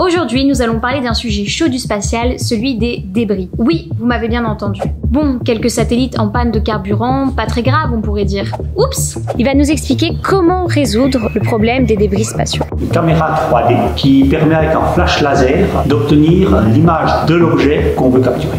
Aujourd'hui, nous allons parler d'un sujet chaud du spatial, celui des débris. Oui, vous m'avez bien entendu. Bon, quelques satellites en panne de carburant, pas très grave on pourrait dire. Oups Il va nous expliquer comment résoudre le problème des débris spatiaux. Une caméra 3D qui permet avec un flash laser d'obtenir l'image de l'objet qu'on veut capturer.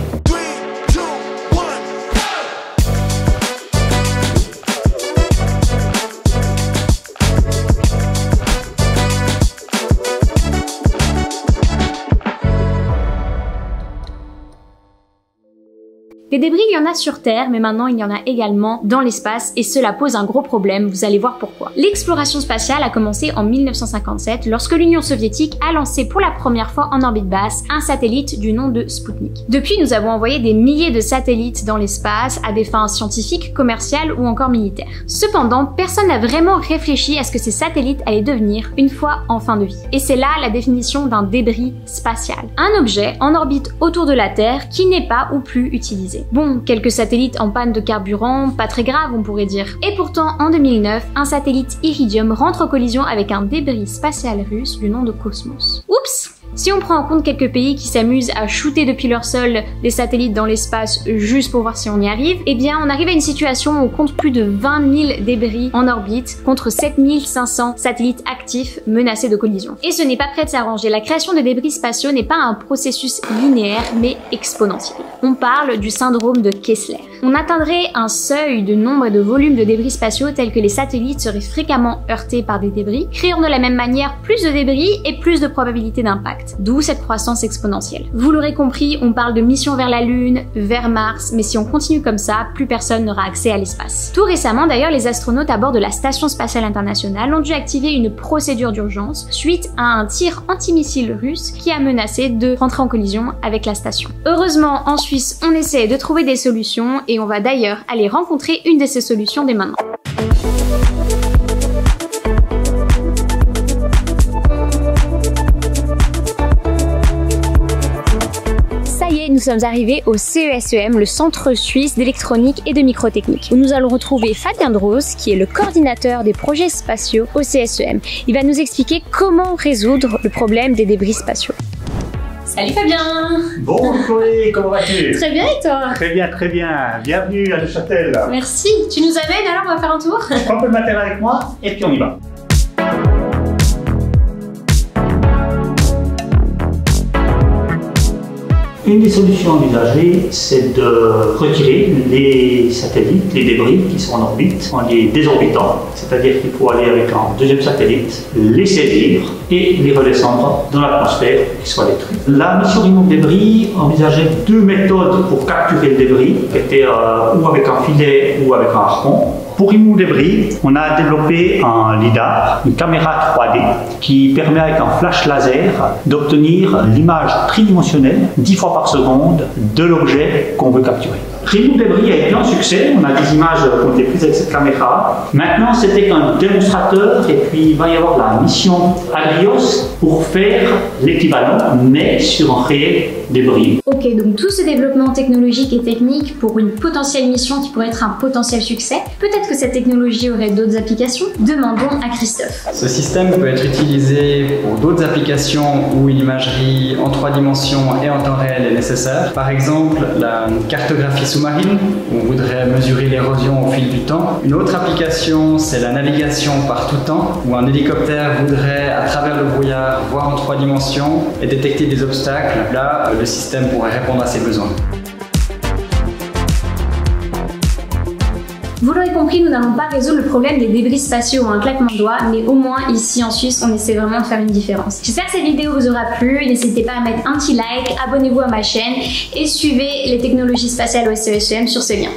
Des débris, il y en a sur Terre, mais maintenant il y en a également dans l'espace, et cela pose un gros problème, vous allez voir pourquoi. L'exploration spatiale a commencé en 1957, lorsque l'Union soviétique a lancé pour la première fois en orbite basse un satellite du nom de Sputnik. Depuis, nous avons envoyé des milliers de satellites dans l'espace à des fins scientifiques, commerciales ou encore militaires. Cependant, personne n'a vraiment réfléchi à ce que ces satellites allaient devenir une fois en fin de vie. Et c'est là la définition d'un débris spatial. Un objet en orbite autour de la Terre qui n'est pas ou plus utilisé. Bon, quelques satellites en panne de carburant, pas très grave on pourrait dire. Et pourtant, en 2009, un satellite Iridium rentre en collision avec un débris spatial russe du nom de Cosmos. Oups si on prend en compte quelques pays qui s'amusent à shooter depuis leur sol des satellites dans l'espace juste pour voir si on y arrive, eh bien on arrive à une situation où on compte plus de 20 000 débris en orbite contre 7500 satellites actifs menacés de collision. Et ce n'est pas prêt de s'arranger, la création de débris spatiaux n'est pas un processus linéaire mais exponentiel. On parle du syndrome de Kessler. On atteindrait un seuil de nombre et de volume de débris spatiaux tel que les satellites seraient fréquemment heurtés par des débris, créant de la même manière plus de débris et plus de probabilité d'impact d'où cette croissance exponentielle. Vous l'aurez compris, on parle de mission vers la Lune, vers Mars, mais si on continue comme ça, plus personne n'aura accès à l'espace. Tout récemment d'ailleurs, les astronautes à bord de la Station spatiale internationale ont dû activer une procédure d'urgence suite à un tir antimissile russe qui a menacé de rentrer en collision avec la station. Heureusement, en Suisse, on essaie de trouver des solutions et on va d'ailleurs aller rencontrer une de ces solutions dès maintenant. nous sommes arrivés au CESEM, le Centre suisse d'électronique et de microtechnique, où nous allons retrouver Fabien Dros, qui est le coordinateur des projets spatiaux au CSEM. Il va nous expliquer comment résoudre le problème des débris spatiaux. Salut Fabien Bonjour Chloé, comment vas-tu? Très bien et toi? Très bien, très bien. Bienvenue à Neuchâtel. Merci. Tu nous amènes alors, on va faire un tour? Prends un peu le matériel avec moi et puis on y va. Une des solutions envisagées, c'est de retirer les satellites, les débris qui sont en orbite, en les désorbitant. C'est-à-dire qu'il faut aller avec un deuxième satellite, les saisir et les redescendre dans l'atmosphère qui soient détruits. La mission remove débris envisageait deux méthodes pour capturer le débris, qui euh, ou avec un filet ou avec un harpon. Pour Remove Débris, on a développé un LIDAR, une caméra 3D, qui permet avec un flash laser d'obtenir l'image tridimensionnelle 10 fois par seconde de l'objet qu'on veut capturer. Remove Débris a été un succès, on a des images qui ont été prises avec cette caméra. Maintenant, c'était qu'un démonstrateur et puis il va y avoir la mission Alios pour faire l'équivalent, mais sur un réel débris. Ok, donc tout ce développement technologique et technique pour une potentielle mission qui pourrait être un potentiel succès, peut-être que cette technologie aurait d'autres applications? Demandons à Christophe. Ce système peut être utilisé pour d'autres applications où une imagerie en trois dimensions et en temps réel est nécessaire. Par exemple, la cartographie sous-marine, où on voudrait mesurer l'érosion au fil du temps. Une autre application, c'est la navigation par tout temps, où un hélicoptère voudrait, à travers le brouillard, voir en trois dimensions et détecter des obstacles. Là, le système pourrait répondre à ses besoins. Vous l'aurez compris, nous n'allons pas résoudre le problème des débris spatiaux en un claquement de doigts, mais au moins ici en Suisse, on essaie vraiment de faire une différence. J'espère que cette vidéo vous aura plu. N'hésitez pas à mettre un petit like, abonnez-vous à ma chaîne et suivez les technologies spatiales au SESM sur ce lien.